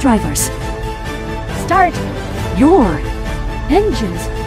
Drivers, Start your engines.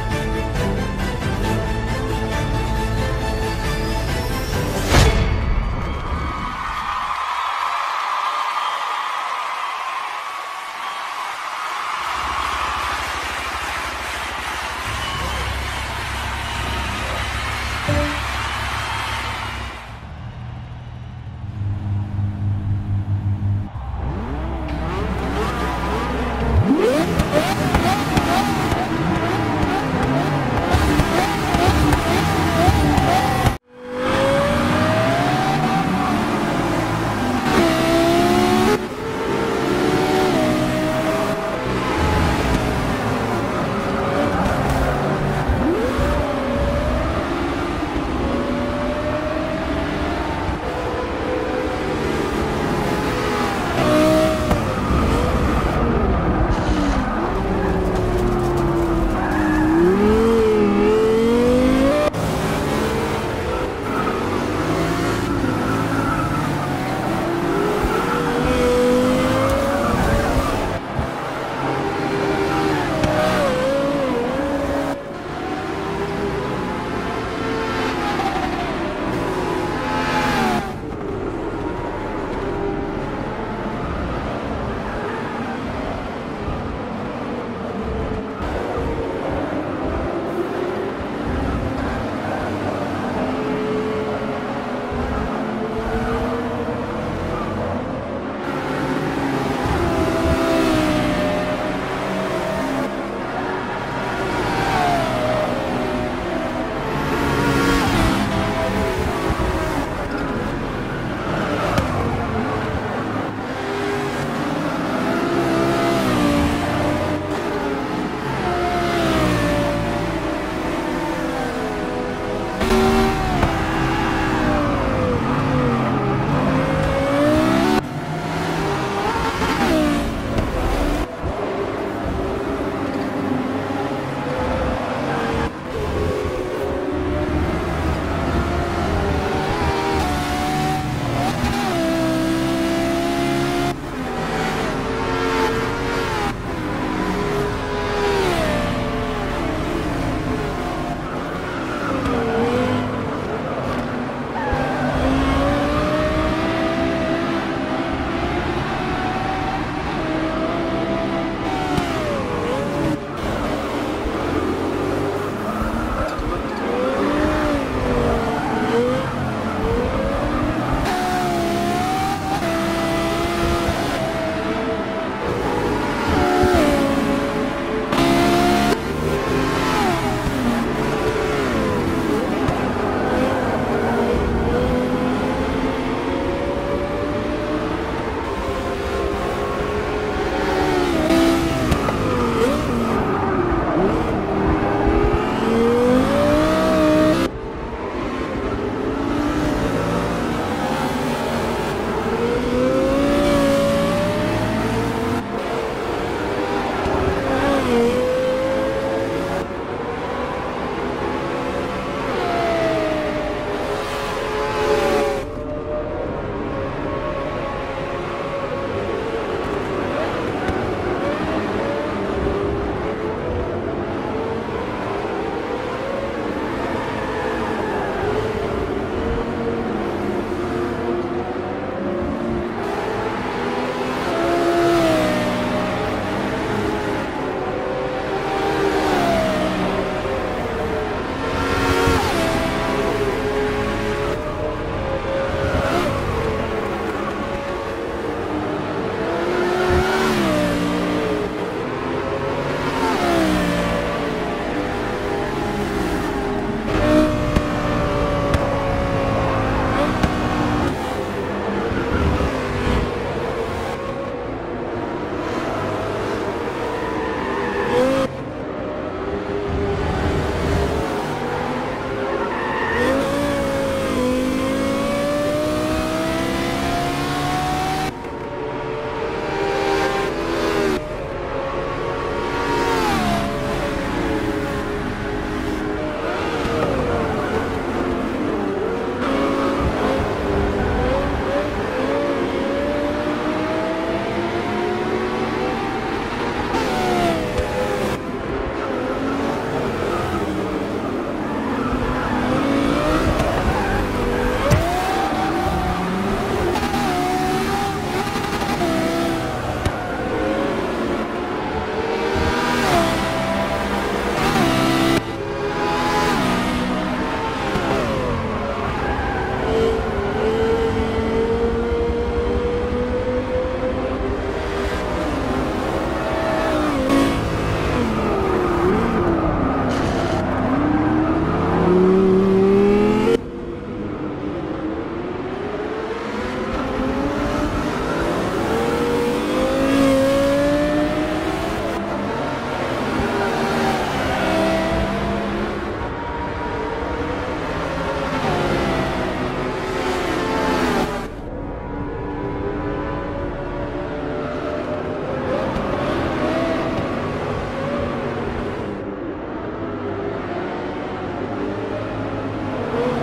Mm-hmm.